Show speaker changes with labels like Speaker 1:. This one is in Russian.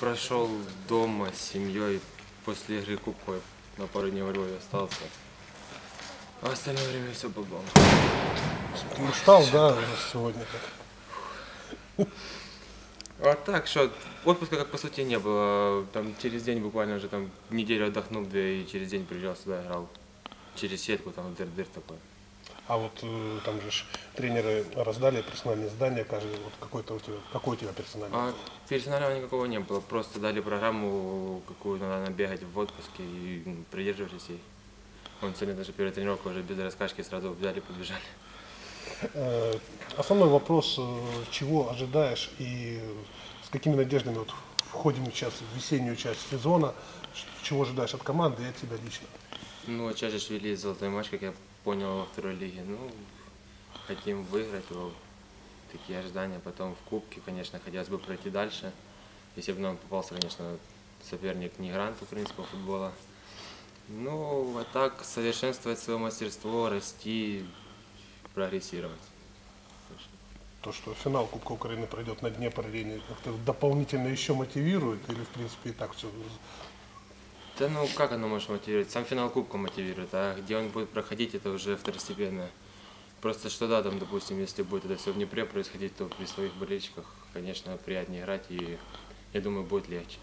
Speaker 1: Прошел дома с семьей после игры кубкой. На пару дней во Львове остался. А остальное время все был дома.
Speaker 2: Устал, да, сегодня так.
Speaker 1: А так, что отпуска как по сути не было. Там через день буквально уже там неделю отдохнул, две и через день приезжал сюда, играл. Через сетку, там дыр-дыр такой.
Speaker 2: А вот э, там же тренеры раздали персональные задания, каждый вот какой-то у тебя, какой у тебя персональный?
Speaker 1: А персонального никакого не было. Просто дали программу, какую надо бегать в отпуске и придерживались ей. Он сегодня даже перед тренировкой уже без раскачки сразу взяли и побежали.
Speaker 2: Э, Основной вопрос, э, чего ожидаешь и с какими надеждами вот входим сейчас в весеннюю часть сезона, чего ожидаешь от команды и от тебя лично?
Speaker 1: Ну, ввели золотой матч, как я понял, во второй лиге. Ну, хотим выиграть его. Такие ожидания. Потом в Кубке, конечно, хотелось бы пройти дальше. Если бы нам попался, конечно, соперник не грант украинского футбола. Ну, а так совершенствовать свое мастерство, расти, прогрессировать.
Speaker 2: То, что финал Кубка Украины пройдет на Днепр арене, как-то дополнительно еще мотивирует или в принципе и так все?
Speaker 1: Да ну как оно может мотивировать? Сам финал Кубка мотивирует, а где он будет проходить, это уже второстепенно. Просто что да, там, допустим, если будет это все в Днепре происходить, то при своих болельщиках, конечно, приятнее играть и, я думаю, будет легче.